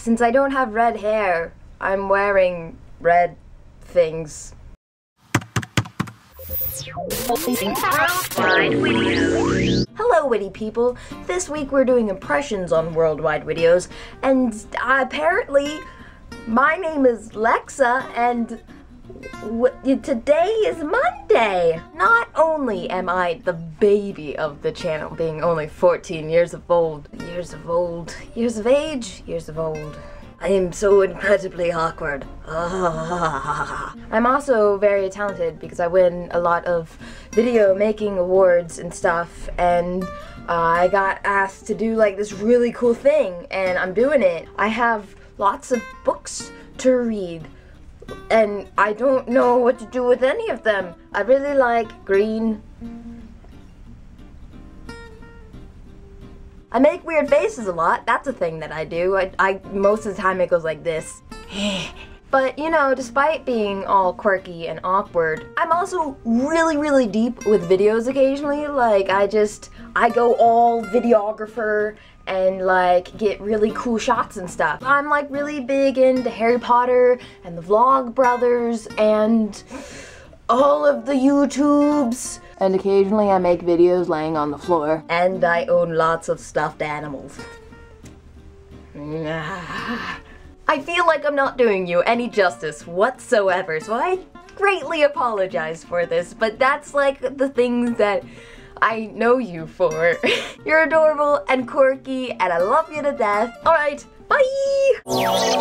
Since I don't have red hair, I'm wearing red things. Hello, witty people. This week we're doing impressions on worldwide videos, and apparently my name is Lexa, and today is Monday. Not only am I the baby of the channel, being only 14 years of old, years of old, years of age, years of old. I am so incredibly awkward. I'm also very talented because I win a lot of video making awards and stuff and uh, I got asked to do like this really cool thing and I'm doing it. I have lots of books to read and I don't know what to do with any of them. I really like green I make weird faces a lot. That's a thing that I do. I, I most of the time it goes like this. But, you know, despite being all quirky and awkward, I'm also really, really deep with videos occasionally. Like, I just, I go all videographer and, like, get really cool shots and stuff. I'm, like, really big into Harry Potter and the Vlog Brothers and all of the YouTubes and occasionally I make videos laying on the floor. And I own lots of stuffed animals. I feel like I'm not doing you any justice whatsoever, so I greatly apologize for this, but that's like the things that I know you for. You're adorable and quirky, and I love you to death. Alright, bye!